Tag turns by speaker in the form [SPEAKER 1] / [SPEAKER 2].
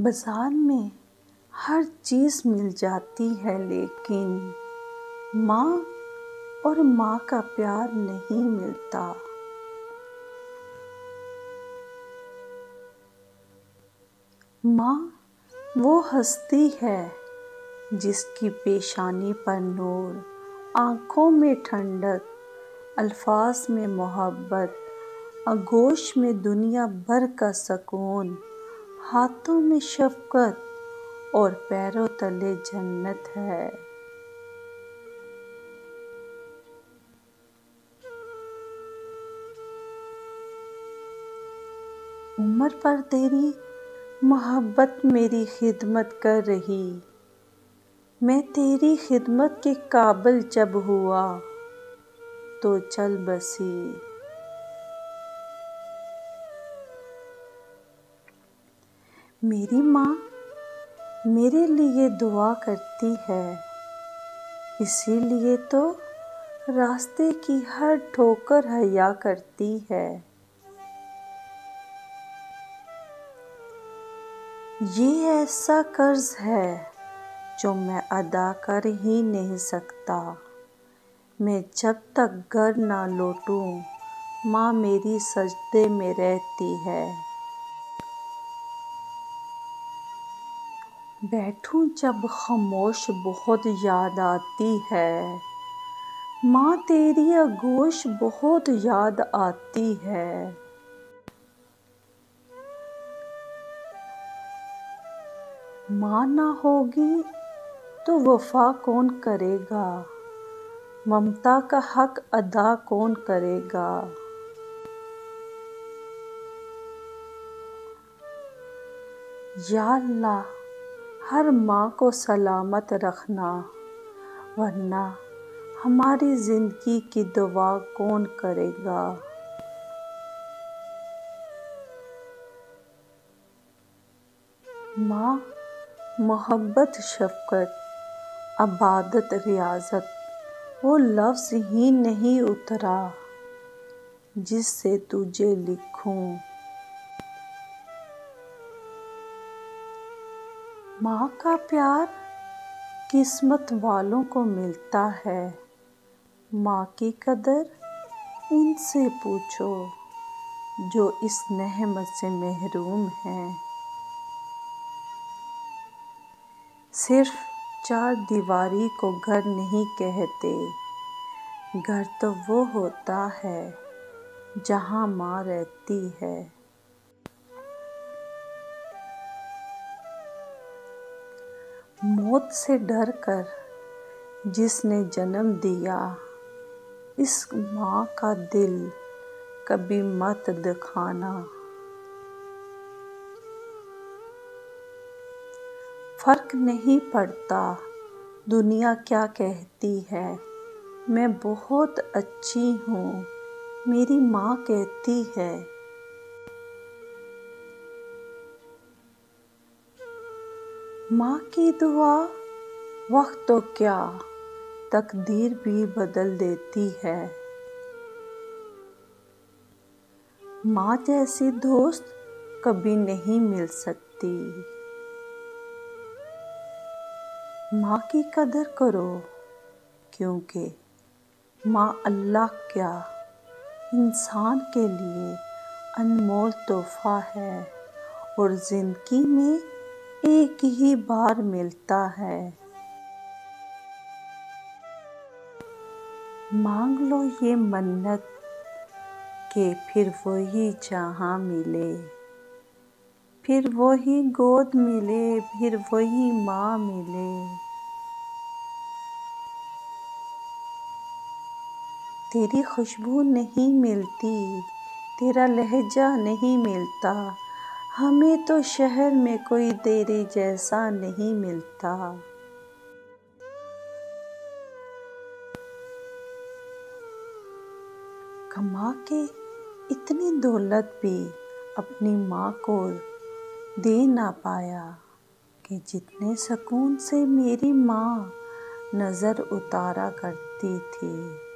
[SPEAKER 1] बाज़ार में हर चीज़ मिल जाती है, लेकिन माँ और माँ का प्यार नहीं मिलता। माँ वो हस्ती है जिसकी पेशानी पर नूर, आँखों में ठंडक, अल्फाज में मोहब्बत, आगोश में दुनिया भर का सुकून। हाथों में शफकत और पैरों तले जन्नत है। उम्र पर तेरी मोहब्बत मेरी खिदमत कर रही। मैं तेरी खिदमत के काबिल जब हुआ तो चल बसी। मेरी माँ मेरे लिए दुआ करती है। इसीलिए तो रास्ते की हर ठोकर हया करती है। ये ऐसा कर्ज है जो मैं अदा कर ही नहीं सकता। मैं जब तक घर ना लौटूं, माँ मेरी सजदे में रहती है। बैठूं जब खामोश बहुत याद आती है। माँ तेरी आगोश बहुत याद आती है। माँ ना होगी तो वफा कौन करेगा? ममता का हक अदा कौन करेगा? या अल्लाह हर माँ को सलामत रखना, वरना हमारी ज़िंदगी की दुआ कौन करेगा? माँ, मोहब्बत, शफकत, अबादत, रियाजत, वो लफ्ज़ ही नहीं उतरा जिससे तुझे लिखूं। माँ का प्यार किस्मत वालों को मिलता है। माँ की कदर इनसे पूछो, जो इस नहमत से महरूम हैं। सिर्फ़ चार दीवारी को घर नहीं कहते, घर तो वो होता है जहाँ माँ रहती है। मौत से डर कर जिसने जन्म दिया, इस माँ का दिल कभी मत दिखाना। फ़र्क नहीं पड़ता दुनिया क्या कहती है। मैं बहुत अच्छी हूँ, मेरी माँ कहती है माँ की दुआ, वक्त तो क्या तकदीर भी बदल देती है। माँ जैसी दोस्त कभी नहीं मिल सकती। माँ की कदर करो, क्योंकि माँ अल्लाह क्या इंसान के लिए अनमोल तोहफ़ा है और ज़िंदगी में एक ही बार मिलता है। मांग लो ये मन्नत के, फिर वही जहाँ मिले। फिर वही गोद मिले, फिर वही माँ मिले। तेरी खुशबू नहीं मिलती, तेरा लहजा नहीं मिलता। हमें तो शहर में कोई तेरे जैसा नहीं मिलता। कमा के इतनी दौलत भी अपनी माँ को दे ना पाया कि जितने सुकून से मेरी माँ नज़र उतारा करती थी।